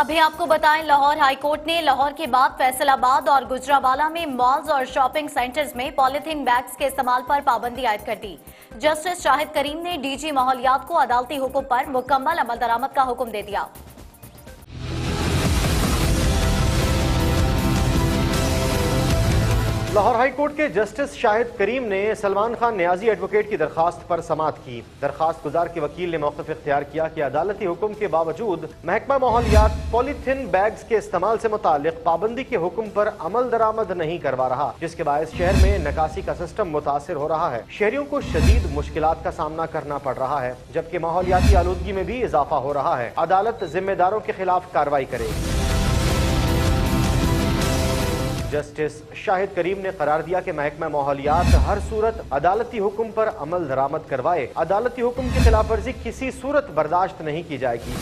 अभी आपको बताएँ, लाहौर हाईकोर्ट ने लाहौर के बाद फैसलाबाद और गुजरावाला में मॉल्स और शॉपिंग सेंटर्स में पॉलिथीन बैग्स के इस्तेमाल पर पाबंदी आयद कर दी। जस्टिस शाहिद करीम ने डीजी माहौलियात को अदालती हुक्म पर मुकम्मल अमल दरामद का हुक्म दे दिया। लाहौर हाई कोर्ट के जस्टिस शाहिद करीम ने सलमान खान न्याजी एडवोकेट की दरखास्त पर समात की। दरखास्त गुजार के वकील ने मौकफ इख्तियार किया कि अदालती हुक्म के बावजूद महकमा माहौलियात पॉलीथिन बैग्स के इस्तेमाल से मुतालिक पाबंदी के हुक्म पर अमल दरामद नहीं करवा रहा, जिसके बायस शहर में नकासी का सिस्टम मुतासर हो रहा है। शहरियों को शदीद मुश्किल का सामना करना पड़ रहा है, जबकि माहौलियाती आलूदगी में भी इजाफा हो रहा है। अदालत जिम्मेदारों के खिलाफ कार्रवाई करेगी। जस्टिस शाहिद करीम ने करार दिया कि महकमा माहौलियात हर सूरत अदालती हुक्म पर अमल दरामद करवाए। अदालती हुक्म की खिलाफ वर्जी किसी सूरत बर्दाश्त नहीं की जाएगी।